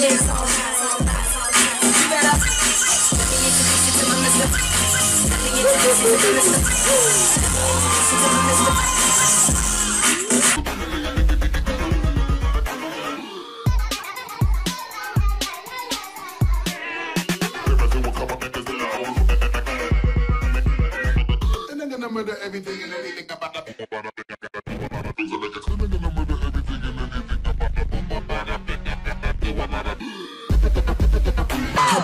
Everything and anything about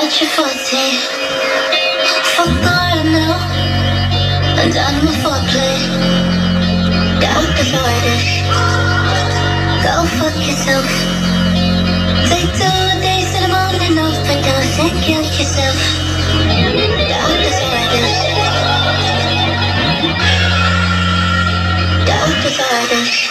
it's not your forte. Fuck all I know, I'm with foreplay. Doctor's orders, go fuck yourself. Take two days in the morning off, but don't kill yourself. Doctor's orders, doctor's orders.